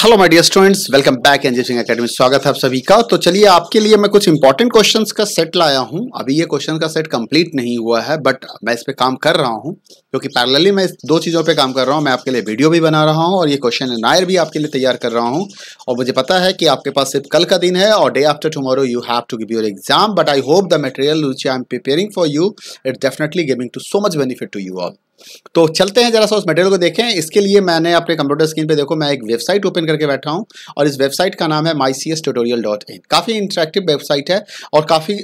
Hello my dear students welcome back NG Singh academy स्वागत है आप सभी का। तो चलिए, आपके लिए मैं कुछ इंपॉर्टेंट क्वेश्चंस का सेट लाया हूँ। अभी ये क्वेश्चन का सेट कंप्लीट नहीं हुआ है बट मैं इस पर काम कर रहा हूँ। क्योंकि पैरेलली मैं दो चीज़ों पे काम कर रहा हूँ, मैं आपके लिए वीडियो भी बना रहा हूँ और ये क्वेश्चन नायर भी आपके लिए तैयार कर रहा हूँ। और मुझे पता है कि आपके पास सिर्फ़ कल का दिन है और day after tomorrow you have to give your exam but I hope the material which I am preparing for you it definitely giving to so much benefit to you all तो चलते हैं जरा सा उस मटेरियल को देखें। इसके लिए मैंने अपने कंप्यूटर स्क्रीन पे देखो, मैं एक वेबसाइट ओपन करके बैठा हूँ और इस वेबसाइट का नाम है my C S tutorial dot in काफ़ी इंटरेक्टिव वेबसाइट है और काफ़ी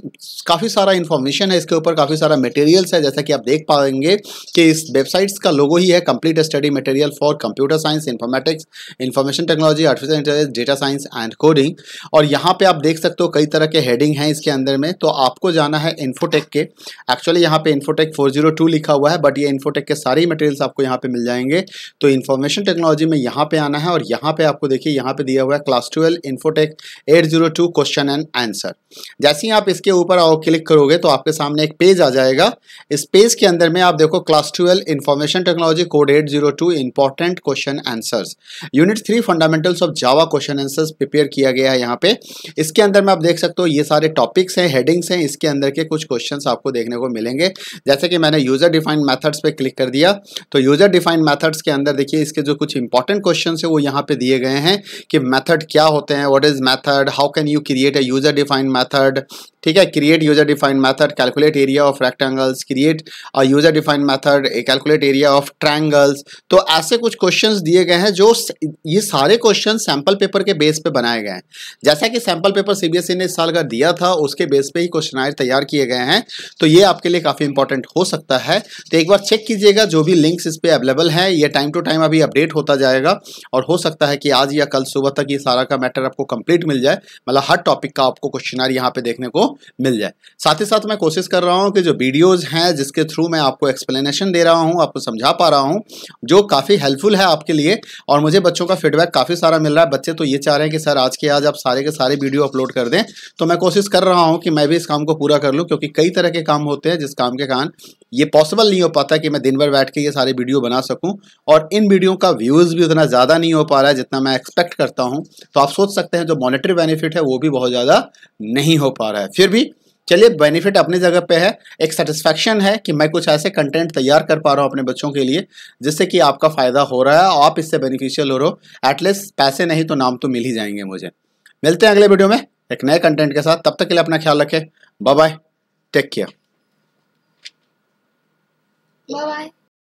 काफ़ी सारा इन्फॉर्मेशन है इसके ऊपर, काफ़ी सारा मटेरियल्स है, जैसा कि आप देख पाएँगे कि इस वेबसाइट्स का लोगो ही है complete study material for computer science informatics information technology artificial intelligence data science and coding और यहाँ पे आप देख सकते हो कई तरह के हेडिंग हैं इसके अंदर में। तो आपको जाना है इन्फोटेक के। एक्चुअली यहाँ पे इन्फोटेक फोर लिखा हुआ है बट ये इन्फोटेक के सारे मटेरियल्स आपको यहाँ पे मिल जाएँगे। तो इन्फॉर्मेशन टेक्नोलॉजी में यहाँ पे आना है और यहाँ पे आपको देखिए, यहाँ पे दिया हुआ है class twelve infotech eight question and answer जैसे ही आप इसके ऊपर आओ क्लिक करोगे तो आपके सामने एक पेज आ जाएगा। इस पेज के अंदर में आप देखो class twelve information technology code eight zero two important question answers unit three fundamentals of Java question answers prepare किया गया है यहाँ पे। इसके अंदर में आप देख सकते हो, ये सारे टॉपिक्स हैं हेडिंग्स हैं, इसके अंदर के कुछ क्वेश्चन आपको देखने को मिलेंगे। जैसे कि मैंने यूज़र डिफाइंड मैथड्स पे क्लिक कर दिया तो यूज़र डिफाइंड मेथड्स के अंदर देखिए, इसके जो कुछ इंपॉर्टेंट क्वेश्चन है, वो यहाँ पे दिए गए हैं कि मेथड क्या होते हैं what is method how can you create a user defined method ठीक है create user defined method calculate area of rectangles create user defined method calculate area of triangles तो ऐसे कुछ क्वेश्चंस दिए गए हैं जो ये सारे क्वेश्चन सैंपल पेपर के बेस पे बनाए गए हैं। जैसा कि सैंपल पेपर सीबीएसई ने इस साल का दिया था, उसके बेस पे ही क्वेश्चन तैयार किए गए हैं। तो ये आपके लिए काफ़ी इंपॉर्टेंट हो सकता है। तो एक बार चेक कीजिएगा, जो भी लिंक्स इस पर अवेलेबल है, ये टाइम टू टाइम अभी अपडेट होता जाएगा। और हो सकता है कि आज या कल सुबह तक ये सारा का मैटर आपको कंप्लीट मिल जाए। मतलब हर टॉपिक का आपको क्वेश्चन यहाँ पे देखने को मिल जाए। साथ ही साथ मैं कोशिश कर रहा हूँ कि जो वीडियोज़ हैं, जिसके थ्रू मैं आपको एक्सप्लेनेशन दे रहा हूँ, आपको समझा पा रहा हूँ, जो काफ़ी हेल्पफुल है आपके लिए, और मुझे बच्चों का फीडबैक काफ़ी सारा मिल रहा है। बच्चे तो ये चाह रहे हैं कि सर, आज के आज आप सारे के सारे वीडियो अपलोड कर दें। तो मैं कोशिश कर रहा हूँ कि मैं भी इस काम को पूरा कर लूँ, क्योंकि कई तरह के काम होते हैं, जिस काम के कारण ये पॉसिबल नहीं हो पाता कि मैं दिन भर बैठ के ये सारे वीडियो बना सकूँ, और इन वीडियो का व्यूज़ भी उतना ज़्यादा नहीं हो पा रहा है जितना मैं एक्सपेक्ट करता हूँ। तो आप सोच सकते हैं, जो मॉनेटरी बेनिफिट है, वो भी बहुत ज़्यादा नहीं हो पा रहा है। फिर भी, चलिए बेनिफिट अपनी जगह पे है। एक सेटिस्फैक्शन है कि मैं कुछ ऐसे कंटेंट तैयार कर पा रहा हूँ अपने बच्चों के लिए, जिससे कि आपका फ़ायदा हो रहा है, आप इससे बेनिफिशियल हो रहे हो। एटलीस्ट पैसे नहीं तो नाम तो मिल ही जाएँगे मुझे। मिलते हैं अगले वीडियो में एक नए कंटेंट के साथ। तब तक के लिए अपना ख्याल रखें। Bye bye take care bye bye